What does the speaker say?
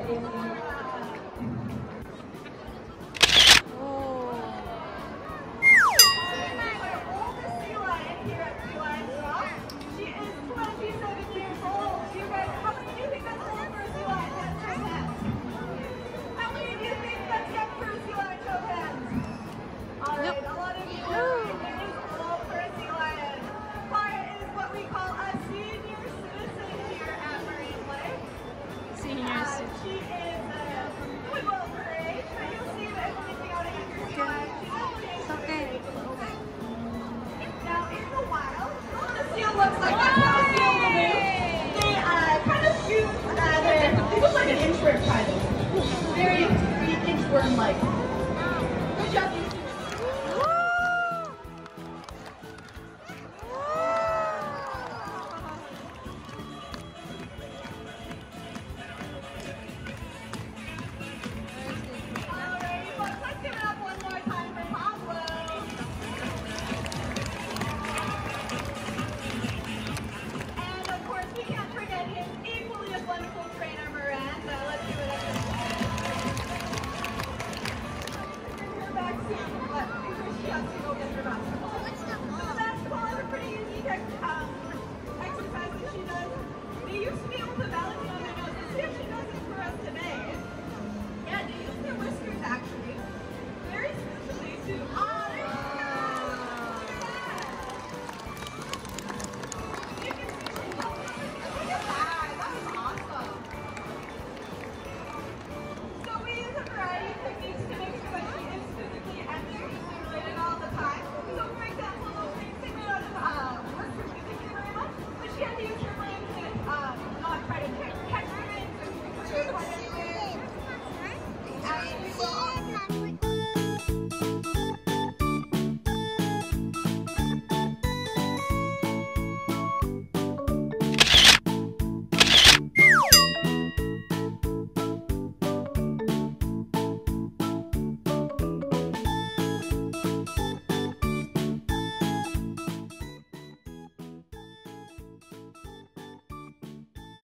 in and like